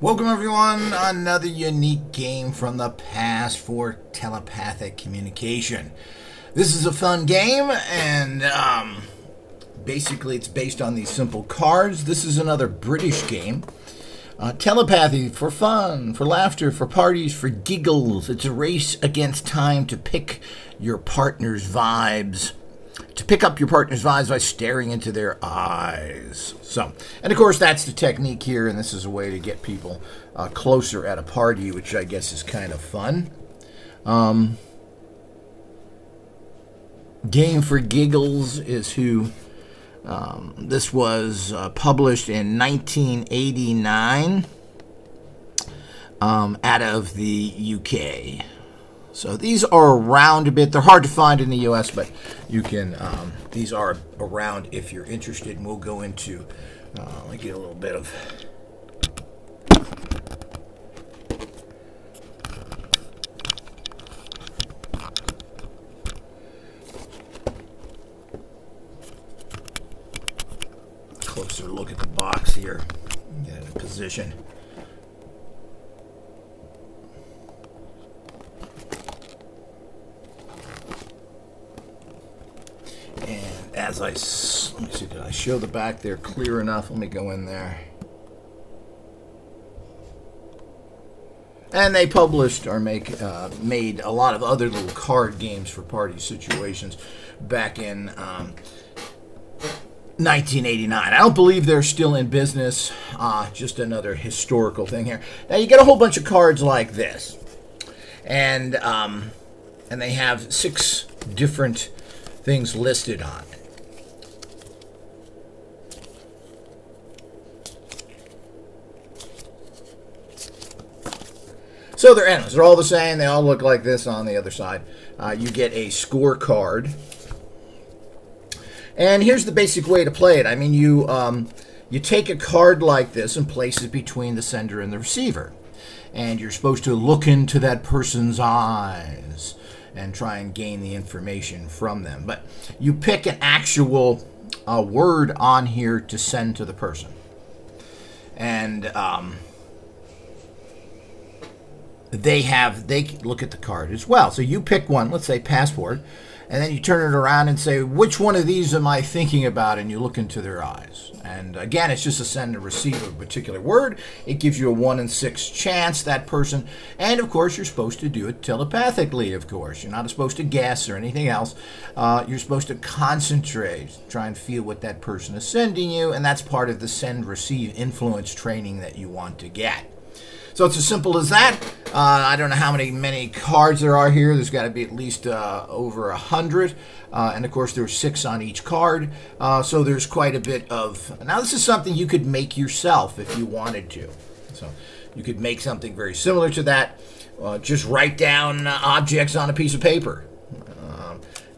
Welcome everyone, another unique game from the past for telepathic communication. This is a fun game and um, basically it's based on these simple cards. This is another British game. Uh, telepathy for fun, for laughter, for parties, for giggles. It's a race against time to pick your partner's vibes to pick up your partner's vibes by staring into their eyes. So, and of course, that's the technique here, and this is a way to get people uh, closer at a party, which I guess is kind of fun. Um, Game for Giggles is who um, this was uh, published in 1989 um, out of the UK. So these are around a bit. They're hard to find in the U.S., but you can. Um, these are around if you're interested. And we'll go into. Uh, let me get a little bit of. Closer look at the box here. Get it in position. As I, let me see, did I show the back there clear enough? Let me go in there. And they published or make uh, made a lot of other little card games for party situations back in um, 1989. I don't believe they're still in business. Uh, just another historical thing here. Now you get a whole bunch of cards like this, and um, and they have six different things listed on it. So they're endless. They're all the same. They all look like this on the other side. Uh, you get a scorecard. And here's the basic way to play it. I mean, you um, you take a card like this and place it between the sender and the receiver. And you're supposed to look into that person's eyes and try and gain the information from them. But you pick an actual uh, word on here to send to the person. And... Um, they have they look at the card as well. So you pick one, let's say passport, and then you turn it around and say, which one of these am I thinking about? And you look into their eyes. And again, it's just a send and receive of a particular word. It gives you a one in six chance that person. And of course, you're supposed to do it telepathically, of course. You're not supposed to guess or anything else. Uh, you're supposed to concentrate, try and feel what that person is sending you. And that's part of the send receive influence training that you want to get. So it's as simple as that. Uh, I don't know how many many cards there are here. There's got to be at least uh, over a hundred, uh, and of course there's six on each card. Uh, so there's quite a bit of. Now this is something you could make yourself if you wanted to. So you could make something very similar to that. Uh, just write down uh, objects on a piece of paper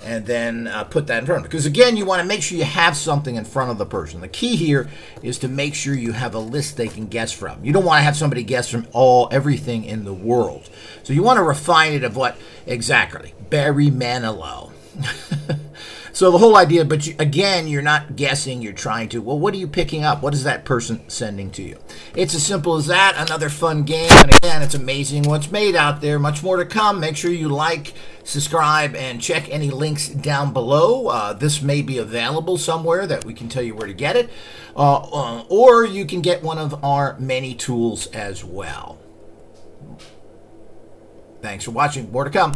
and then uh, put that in front. Because again, you want to make sure you have something in front of the person. The key here is to make sure you have a list they can guess from. You don't want to have somebody guess from all everything in the world. So you want to refine it of what exactly Barry Manilow. So the whole idea, but you, again, you're not guessing, you're trying to, well, what are you picking up? What is that person sending to you? It's as simple as that. Another fun game. And again, it's amazing what's made out there. Much more to come. Make sure you like, subscribe, and check any links down below. Uh, this may be available somewhere that we can tell you where to get it. Uh, uh, or you can get one of our many tools as well. Thanks for watching. More to come.